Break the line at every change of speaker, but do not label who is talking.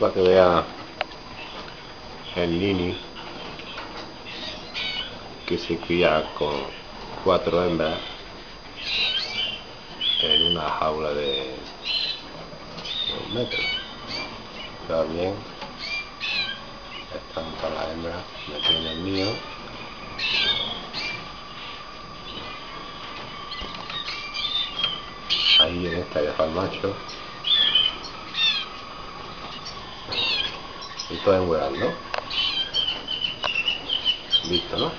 Para que vea el lini que se cría con cuatro hembras en una jaula de un metro. Está bien, están todas las hembras metidas en el nido. Ahí en esta ya está el macho. il tuo è un grado, visto?